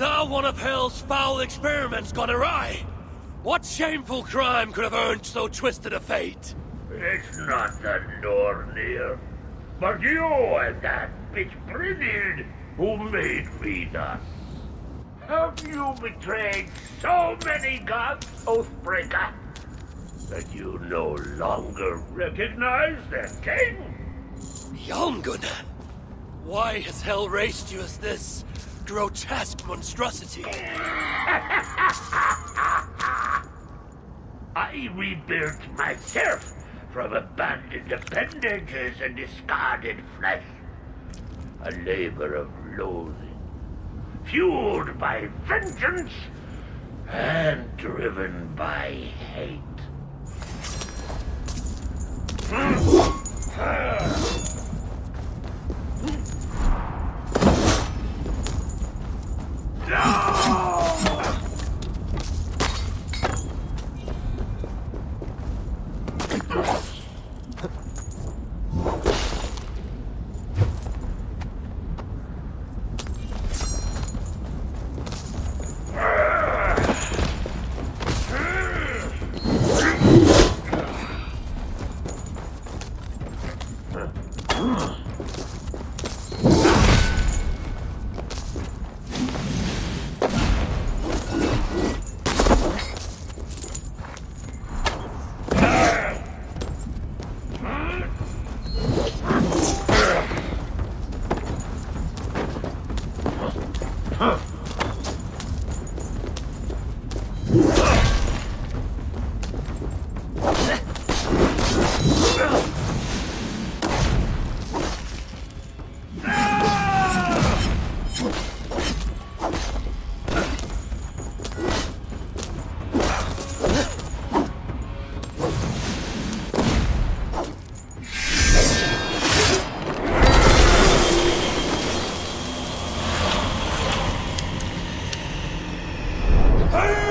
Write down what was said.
Thou one of Hel's foul experiments gone awry? What shameful crime could have earned so twisted a fate? It's not the Nornir, but you and that bitch Brynhild who made me thus. Have you betrayed so many gods, Oathbreaker, that you no longer recognize their king? Hjalmgunnar! Why has hell raised you as this grotesque monstrosity? I rebuilt myself from abandoned appendages and discarded flesh. A labor of loathing, fueled by vengeance and driven by hate. Huh. Hey!